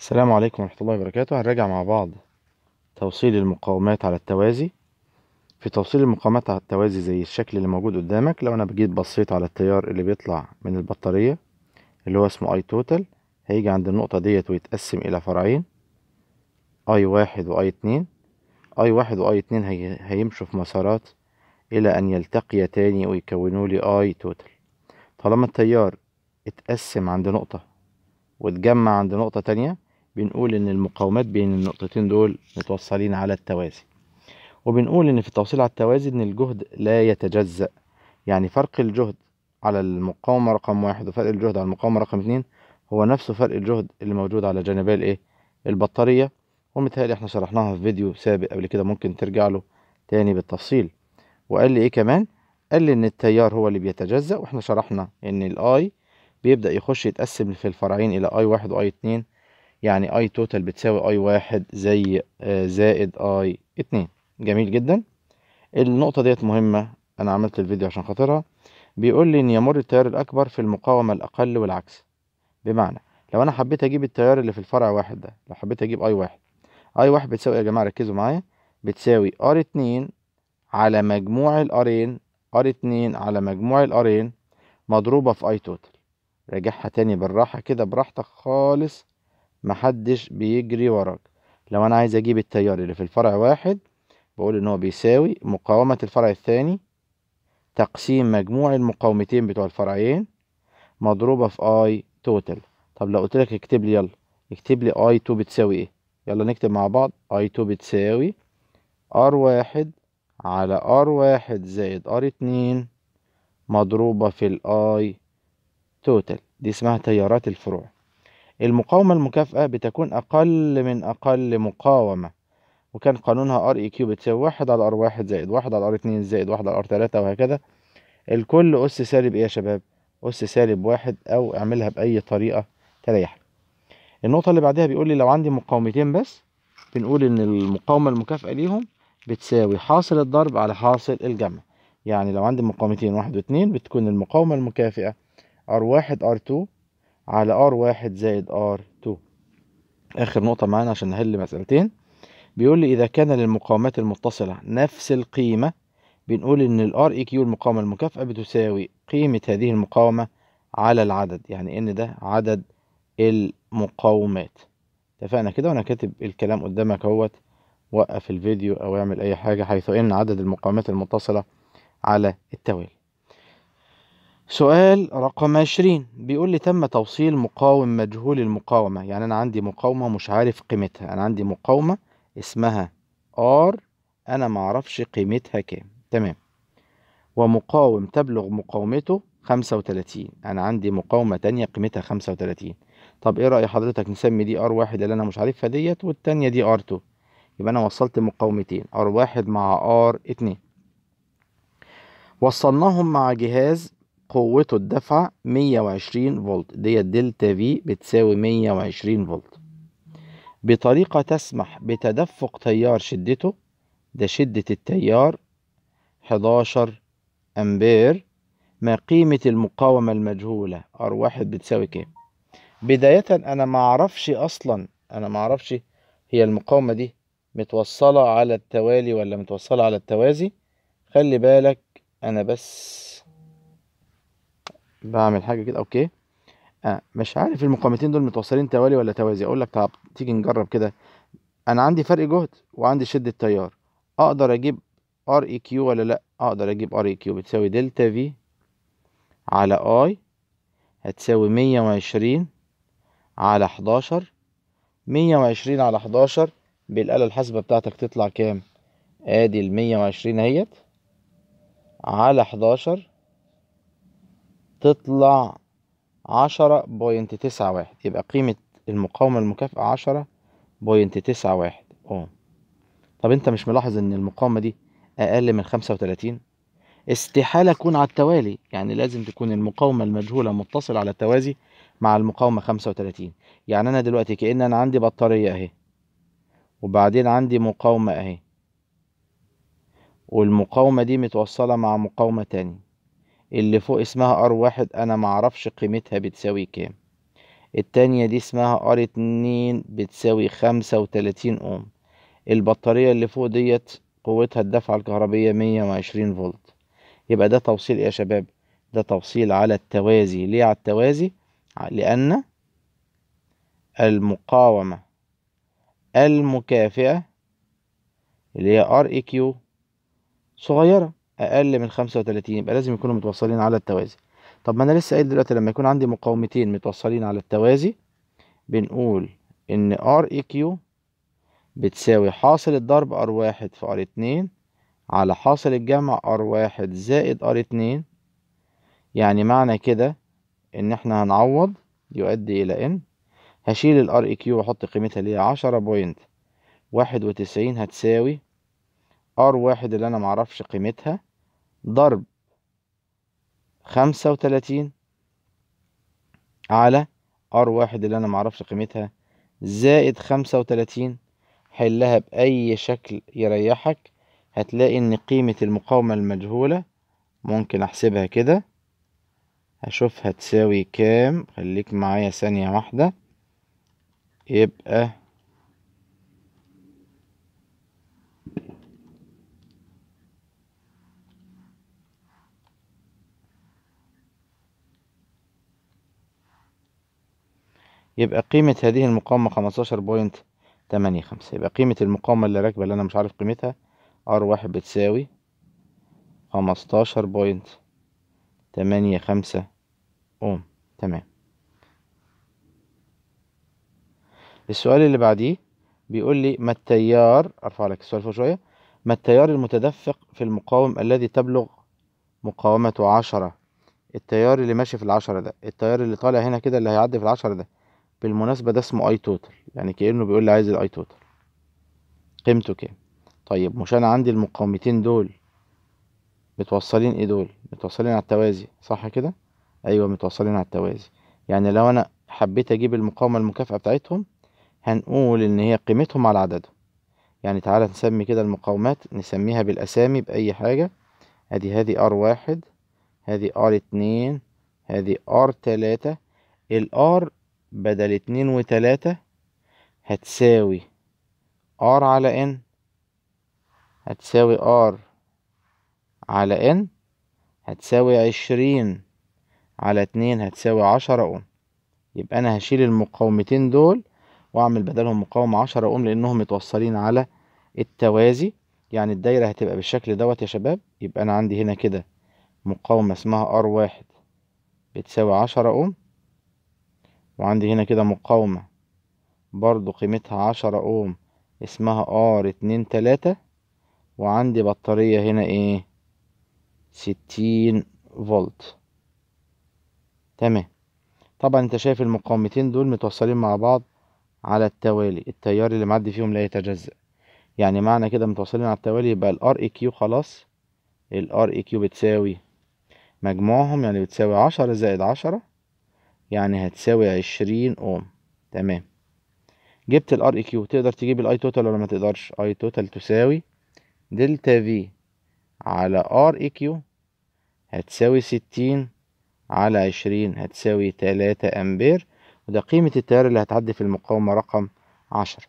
السلام عليكم ورحمة الله وبركاته. هنراجع مع بعض توصيل المقاومات على التوازي. في توصيل المقاومات على التوازي زي الشكل اللي موجود قدامك لو أنا بجيت بصيت على التيار اللي بيطلع من البطارية اللي هو اسمه I total هيجي عند النقطة ديت ويتقسم إلى فرعين I واحد و I اتنين. I واحد و I اتنين هي... هيمشوا في مسارات إلى أن يلتقيا تاني ويكونوا لي I total طالما التيار اتقسم عند نقطة واتجمع عند نقطة تانية بنقول إن المقاومات بين النقطتين دول متوصلين على التوازي. وبنقول إن في التوصيل على التوازي إن الجهد لا يتجزأ. يعني فرق الجهد على المقاومة رقم واحد وفرق الجهد على المقاومة رقم اتنين هو نفسه فرق الجهد اللي موجود على جانبي الإيه؟ البطارية. ومتهيألي إحنا شرحناها في فيديو سابق قبل كده ممكن ترجع له تاني بالتفصيل. وقال لي إيه كمان؟ قال لي إن التيار هو اللي بيتجزأ. وإحنا شرحنا إن ال I بيبدأ يخش يتقسم في الفرعين إلى I واحد و I اتنين يعني I total بتساوي I واحد زي زائد I اتنين. جميل جدا. النقطة ديت مهمة أنا عملت الفيديو عشان خاطرها. بيقول لي إن يمر التيار الأكبر في المقاومة الأقل والعكس. بمعنى لو أنا حبيت أجيب التيار اللي في الفرع واحد ده لو حبيت أجيب I واحد. I واحد بتساوي يا جماعة ركزوا معايا بتساوي R اتنين على مجموع ال R ين R اتنين على مجموع ال R ين مضروبة في I total راجعها تاني بالراحة كده براحتك خالص. محدش بيجري وراك. لو أنا عايز أجيب التيار اللي في الفرع واحد بقول إن هو بيساوي مقاومة الفرع الثاني تقسيم مجموع المقاومتين بتوع الفرعين مضروبة في I total طب لو قلت لك اكتب لي يلا اكتب لي I 2 بتساوي إيه؟ يلا نكتب مع بعض I 2 بتساوي R واحد على R واحد زائد R اتنين مضروبة في ال I total دي اسمها تيارات الفروع. المقاومة المكافئة بتكون أقل من أقل مقاومة. وكان قانونها R eq بتساوي واحد على R واحد زائد واحد على R اتنين زائد واحد على R تلاتة وهكذا. الكل أس سالب إيه يا شباب؟ أس سالب واحد أو اعملها بأي طريقة تريحك النقطة اللي بعدها بيقول لي لو عندي مقاومتين بس بنقول إن المقاومة المكافئة ليهم بتساوي حاصل الضرب على حاصل الجمع. يعني لو عندي مقاومتين واحد واتنين بتكون المقاومة المكافئة R واحد R two على R واحد زائد R two آخر نقطة معانا عشان نحل مسألتين. بيقول لي إذا كان للمقاومات المتصلة نفس القيمة بنقول إن ال R eq المقاومة المكافئة بتساوي قيمة هذه المقاومة على العدد يعني إن ده عدد المقاومات. اتفقنا كده؟ وأنا كاتب الكلام قدامك أهوت. وقف الفيديو أو اعمل أي حاجة حيث إن عدد المقاومات المتصلة على التوازي. سؤال رقم عشرين. بيقول لي تم توصيل مقاوم مجهول المقاومة. يعني أنا عندي مقاومة مش عارف قيمتها. أنا عندي مقاومة اسمها R أنا معرفش قيمتها كام. تمام. ومقاوم تبلغ مقاومته خمسة وتلاتين. أنا عندي مقاومة تانية قيمتها خمسة وتلاتين. طب إيه رأي حضرتك؟ نسمي دي R واحد اللي أنا مش عارفها ديت والتانية دي R two. يبقى أنا وصلت مقاومتين. R واحد مع R اتنين. وصلناهم مع جهاز قوته الدافعة 120 فولت. ديت delta V بتساوي 120 فولت. بطريقة تسمح بتدفق تيار شدته ده شدة التيار 11 أمبير. ما قيمة المقاومة المجهولة؟ R واحد بتساوي كام؟ بداية أنا معرفش أصلا أنا معرفش هي المقاومة دي متوصلة على التوالي ولا متوصلة على التوازي. خلي بالك أنا بس بعمل حاجة كده أوكي. آه مش عارف المقاومتين دول متوصلين توالي ولا توازي. أقول لك طب تيجي نجرب كده. أنا عندي فرق جهد وعندي شدة تيار. أقدر أجيب R eq ولا لأ؟ أقدر أجيب R eq بتساوي delta V على I هتساوي مية وعشرين على حداشر. مية وعشرين على حداشر بالآلة الحاسبة بتاعتك تطلع كام؟ آدي المية وعشرين أهيت على حداشر. تطلع عشرة point تسعة واحد. يبقى قيمة المقاومة المكافئة عشرة point تسعة واحد. أوم. طب أنت مش ملاحظ إن المقاومة دي أقل من خمسة وتلاتين؟ استحالة تكون على التوالي. يعني لازم تكون المقاومة المجهولة متصلة على التوازي مع المقاومة خمسة وتلاتين. يعني أنا دلوقتي كأن أنا عندي بطارية أهي. وبعدين عندي مقاومة أهي. والمقاومة دي متوصلة مع مقاومة تانية اللي فوق اسمها R واحد أنا معرفش قيمتها بتساوي كام. التانية دي اسمها R اتنين بتساوي خمسة وتلاتين أوم. البطارية اللي فوق ديت قوتها الدافعة الكهربية مية وعشرين فولت. يبقى ده توصيل إيه يا شباب؟ ده توصيل على التوازي. ليه على التوازي؟ لأن المقاومة المكافئة اللي هي R eq صغيرة. أقل من خمسة وتلاتين يبقى لازم يكونوا متوصلين على التوازي. طب ما أنا لسه قايل دلوقتي لما يكون عندي مقاومتين متوصلين على التوازي بنقول إن R eq بتساوي حاصل الضرب R واحد في R اتنين على حاصل الجمع R واحد زائد R اتنين. يعني معنى كده إن إحنا هنعوض يؤدي إلى إن هشيل ال R eq وأحط قيمتها اللي هي عشرة point واحد وتسعين هتساوي R واحد اللي أنا معرفش قيمتها ضرب خمسة وتلاتين على R واحد اللي أنا معرفش قيمتها زائد خمسة وتلاتين حلها بأي شكل يريحك هتلاقي إن قيمة المقاومة المجهولة ممكن أحسبها كده. هشوفها تساوي كام؟ خليك معايا ثانية واحدة. يبقى يبقى قيمة هذه المقاومة خمستاشر بوينت تمانية خمسة. يبقى قيمة المقاومة اللي راكبة اللي أنا مش عارف قيمتها R واحد بتساوي خمستاشر point تمانية خمسة أوم. تمام. السؤال اللي بعديه بيقول لي ما التيار أرفع لك السؤال فوق شوية ما التيار المتدفق في المقاوم الذي تبلغ مقاومته عشرة؟ التيار اللي ماشي في العشرة ده التيار اللي طالع هنا كده اللي هيعدي في العشرة ده بالمناسبة ده اسمه I total يعني كأنه بيقول لي عايز ال I total قيمته كام؟ طيب مش أنا عندي المقاومتين دول متوصلين إيه دول؟ متوصلين على التوازي صح كده؟ أيوه متوصلين على التوازي. يعني لو أنا حبيت أجيب المقاومة المكافئة بتاعتهم هنقول إن هي قيمتهم على عددهم. يعني تعالى نسمي كده المقاومات نسميها بالأسامي بأي حاجة. أدي هذه R واحد هذه R اتنين هذه R تلاتة. ال R بدل اتنين وتلاتة هتساوي R على N هتساوي R على N هتساوي عشرين على اتنين هتساوي عشرة أوم. يبقى أنا هشيل المقاومتين دول وأعمل بدلهم مقاومة عشرة أوم لأنهم متوصلين على التوازي. يعني الدايرة هتبقى بالشكل دوت يا شباب. يبقى أنا عندي هنا كده مقاومة اسمها R واحد بتساوي عشرة أوم. وعندي هنا كده مقاومة. برضو قيمتها عشرة أوم اسمها R اتنين تلاتة. وعندي بطارية هنا إيه؟ ستين فولت. تمام. طبعا أنت شايف المقاومتين دول متوصلين مع بعض على التوالي التيار اللي معدي فيهم لا يتجزأ. يعني معنى كده متوصلين على التوالي يبقى ال R EQ خلاص ال R EQ بتساوي مجموعهم يعني بتساوي عشرة زائد عشرة يعني هتساوي عشرين اوم. تمام. جبت ال R EQ تقدر تجيب ال I total ولا ما تقدرش؟ I total تساوي delta V على R EQ هتساوي ستين على عشرين هتساوي تلاتة أمبير. وده قيمة التيار اللي هتعدي في المقاومة رقم عشرة.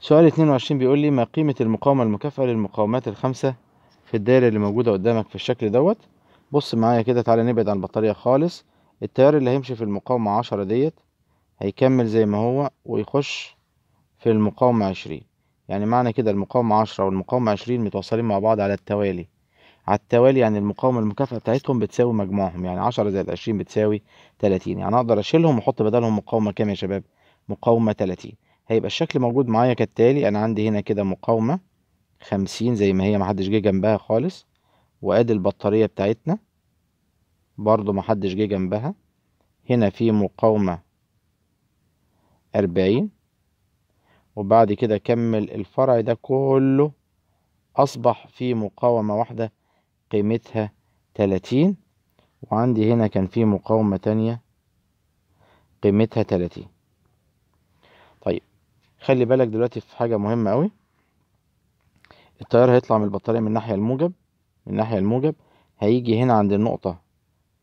سؤال اتنين وعشرين بيقول لي ما قيمة المقاومة المكافئة للمقاومات الخمسة في الدايرة اللي موجودة قدامك في الشكل دوت؟ بص معايا كده تعالى نبعد عن البطارية خالص. التيار اللي هيمشي في المقاومة عشرة ديت هيكمل زي ما هو ويخش في المقاومة عشرين. يعني معنى كده المقاومة عشرة والمقاومة عشرين متوصلين مع بعض على التوالي. على التوالي يعني المقاومة المكافئة بتاعتهم بتساوي مجموعهم. يعني عشرة زائد عشرين بتساوي تلاتين. يعني أقدر أشيلهم وأحط بدلهم مقاومة كام يا شباب؟ مقاومة تلاتين. هيبقى الشكل موجود معايا كالتالي. أنا عندي هنا كده مقاومة خمسين زي ما هي محدش جه جنبها خالص. وأدي البطارية بتاعتنا. برضو محدش جه جنبها. هنا في مقاومة أربعين. وبعد كده كمل الفرع ده كله. أصبح في مقاومة واحدة قيمتها تلاتين. وعندي هنا كان في مقاومة تانية قيمتها تلاتين. طيب خلي بالك دلوقتي في حاجة مهمة أوي. التيار هيطلع من البطارية من الناحية الموجب من الناحية الموجب. هيجي هنا عند النقطة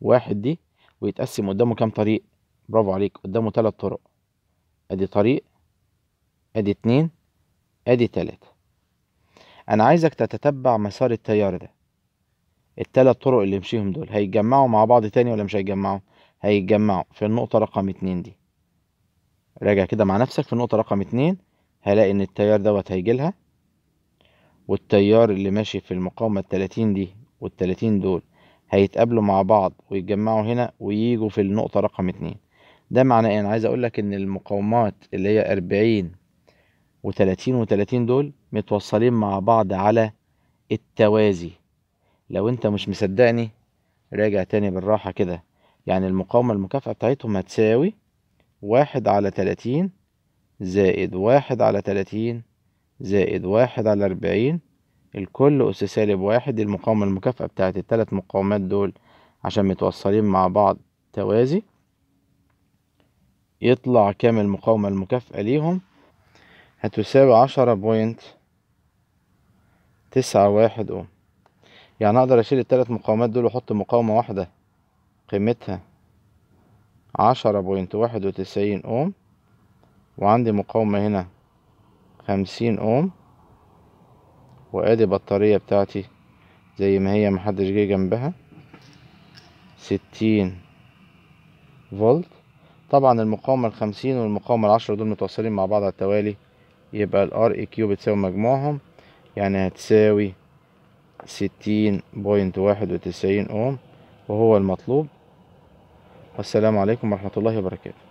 واحد دي ويتقسم قدامه كام طريق؟ برافو عليك قدامه تلات طرق. ادي طريق ادي اتنين ادي تلاتة. أنا عايزك تتتبع مسار التيار ده. التلات طرق اللي مشيهم دول هيتجمعوا مع بعض تاني ولا مش هيتجمعوا؟ هيتجمعوا في النقطة رقم اتنين دي. راجع كده مع نفسك في النقطة رقم اتنين هلاقي إن التيار دوت هيجيلها والتيار اللي ماشي في المقاومة التلاتين دي والتلاتين دول هيتقابلوا مع بعض ويتجمعوا هنا وييجوا في النقطة رقم اتنين. ده معناه إيه؟ أنا عايز اقولك إن المقاومات اللي هي أربعين وتلاتين وتلاتين دول متوصلين مع بعض على التوازي. لو أنت مش مصدقني راجع تاني بالراحة كده. يعني المقاومة المكافأة بتاعتهم هتساوي واحد على تلاتين زائد واحد على تلاتين زائد واحد على أربعين الكل أس سالب واحد المقاومة المكافأة بتاعت التلات مقاومات دول عشان متوصلين مع بعض توازي. يطلع كام المقاومة المكافأة ليهم؟ هتساوي عشرة بوينت تسعة واحد أوم. يعني أقدر أشيل التلات مقاومات دول وأحط مقاومة واحدة؟ قيمتها عشرة point واحد وتسعين أوم. وعندي مقاومة هنا خمسين أوم. وأدي بطارية بتاعتي زي ما هي محدش جه جنبها. ستين فولت. طبعا المقاومة الخمسين والمقاومة العشرة دول متوصلين مع بعض على التوالي. يبقى ال R EQ بتساوي مجموعهم. يعني هتساوي ستين بوينت واحد وتسعين أوم وهو المطلوب. والسلام عليكم ورحمة الله وبركاته.